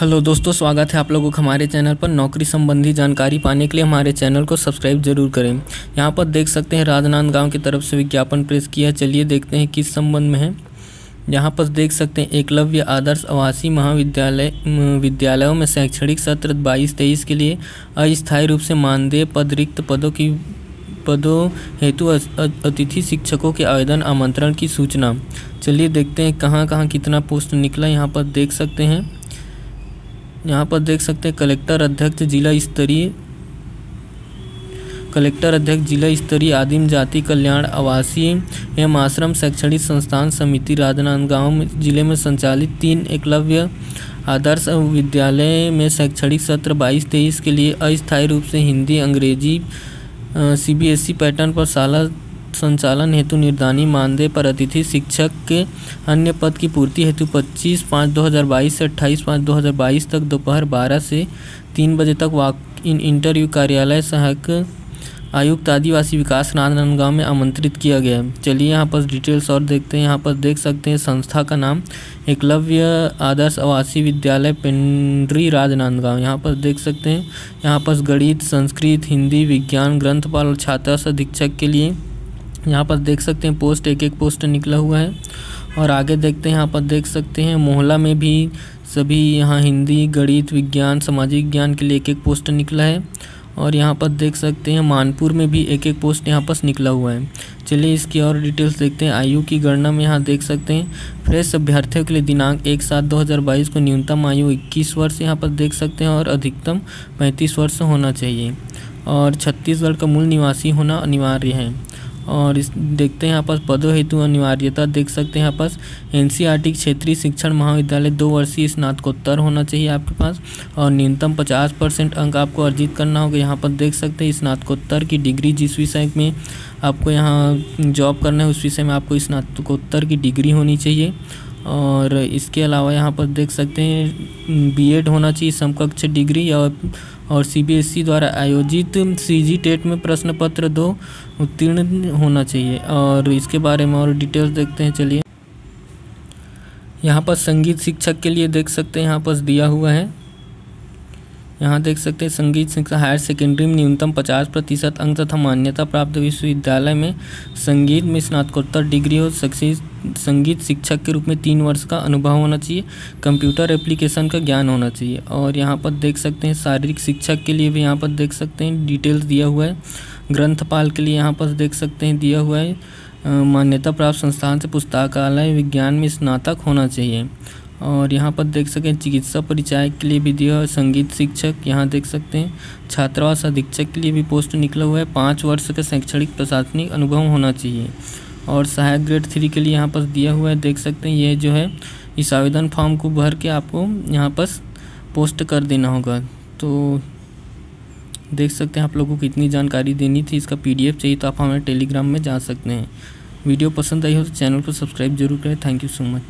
Hello दोस्तों, स्वागत है आप लोगों का हमारे चैनल पर। नौकरी संबंधी जानकारी पाने के लिए हमारे चैनल को सब्सक्राइब ज़रूर करें। यहाँ पर देख सकते हैं, राजनांदगांव की तरफ़ से विज्ञापन प्रेस किया चलिए देखते हैं किस संबंध में है। यहाँ पर देख सकते हैं, एकलव्य आदर्श आवासीय महाविद्यालय विद्यालयों में शैक्षणिक सत्र बाईस तेईस के लिए अस्थायी रूप से मानदेय पद, रिक्त पदों की, पदों हेतु अतिथि शिक्षकों के आवेदन, आमंत्रण की सूचना। चलिए देखते हैं कहाँ कहाँ कितना पोस्ट निकला यहाँ पर देख सकते हैं। यहाँ पर देख सकते हैं कलेक्टर अध्यक्ष जिला स्तरीय, कलेक्टर अध्यक्ष जिला स्तरीय आदिम जाति कल्याण आवासीय एवं आश्रम शैक्षणिक संस्थान समिति राजनांदगांव ज़िले में संचालित तीन एकलव्य आदर्श विद्यालय में शैक्षणिक सत्र बाईस तेईस के लिए अस्थायी रूप से हिंदी, अंग्रेज़ी सीबीएसई पैटर्न पर साला संचालन हेतु निर्धानी मानदेय पर अतिथि शिक्षक के अन्य पद की पूर्ति हेतु 25 पाँच 2022 से 28 पाँच 2022 तक दोपहर 12 से 3 बजे तक वाक इन इंटरव्यू कार्यालय सहायक आयुक्त आदिवासी विकास राजनांदगांव में आमंत्रित किया गया। है चलिए यहाँ पर डिटेल्स और देखते हैं। यहाँ पर देख सकते हैं संस्था का नाम, एकलव्य आदर्श आवासीय विद्यालय पेंड्री राजनांदगांव। यहाँ पर देख सकते हैं। यहाँ पर गणित, संस्कृत, हिंदी, विज्ञान, ग्रंथपाल और छात्रावास अधीक्षक के लिए यहाँ पर देख सकते हैं पोस्ट एक एक पोस्ट निकला हुआ है। और आगे देखते हैं, यहाँ पर देख सकते हैं, मोहल्ला में भी सभी यहाँ हिंदी, गणित, विज्ञान, सामाजिक विज्ञान के लिए एक एक पोस्ट निकला है। और यहाँ पर देख सकते हैं, मानपुर में भी एक एक पोस्ट यहाँ पर निकला हुआ है। चलिए इसकी और डिटेल्स देखते हैं। आयु की गणना में यहाँ देख सकते हैं, फ्रेश अभ्यर्थियों के लिए दिनांक एक सात दो हज़ार बाईस को न्यूनतम आयु इक्कीस वर्ष यहाँ पर देख सकते हैं और अधिकतम पैंतीस वर्ष होना चाहिए। और छत्तीसगढ़ का मूल निवासी होना अनिवार्य है। और इस, देखते हैं यहाँ पास पदों हेतु अनिवार्यता, देख सकते हैं यहाँ पास एन क्षेत्रीय शिक्षण महाविद्यालय दो वर्षीय स्नातकोत्तर होना चाहिए आपके पास और न्यूनतम पचास परसेंट अंक आपको अर्जित करना होगा। यहाँ पर देख सकते हैं स्नातकोत्तर की डिग्री जिस विषय में आपको यहाँ जॉब करना है, उस विषय में आपको स्नातकोत्तर की डिग्री होनी चाहिए। और इसके अलावा यहाँ पर देख सकते हैं बीएड होना चाहिए, समकक्ष डिग्री और और सीबीएसई द्वारा आयोजित सीजी टेट में प्रश्न पत्र दो उत्तीर्ण होना चाहिए। और इसके बारे में और डिटेल्स देखते हैं, चलिए। यहाँ पर संगीत शिक्षक के लिए देख सकते हैं, यहाँ पर दिया हुआ है। यहाँ देख सकते हैं, संगीत शिक्षा हायर सेकेंडरी में न्यूनतम पचास प्रतिशत अंक तथा मान्यता प्राप्त विश्वविद्यालय में संगीत में स्नातकोत्तर डिग्री हो संगीत शिक्षक के रूप में तीन वर्ष का अनुभव होना चाहिए, कंप्यूटर एप्लीकेशन का ज्ञान होना चाहिए। और यहाँ पर देख सकते हैं, शारीरिक शिक्षक के लिए भी यहाँ पर देख सकते हैं, डिटेल्स दिया हुआ है। ग्रंथपाल के लिए यहाँ पर देख सकते हैं, दिया हुआ है मान्यता प्राप्त संस्थान से पुस्तकालय विज्ञान में स्नातक होना चाहिए। और यहाँ पर देख सकें, चिकित्सा परिचायक के लिए भी दिया है, संगीत शिक्षक, यहाँ देख सकते हैं, छात्रावास अधीक्षक के लिए भी पोस्ट निकला हुआ है। पाँच वर्ष का शैक्षणिक प्रशासनिक अनुभव होना चाहिए। और सहायक ग्रेड थ्री के लिए यहाँ पर दिया हुआ है, देख सकते हैं, ये जो है, इस आवेदन फॉर्म को भर के आपको यहाँ पर पोस्ट कर देना होगा। तो देख सकते हैं आप लोगों को कितनी जानकारी देनी थी, इसका पीडीएफ चाहिए तो आप हमारे टेलीग्राम में जा सकते हैं। वीडियो पसंद आई हो तो चैनल को सब्सक्राइब ज़रूर करें। Thank you so much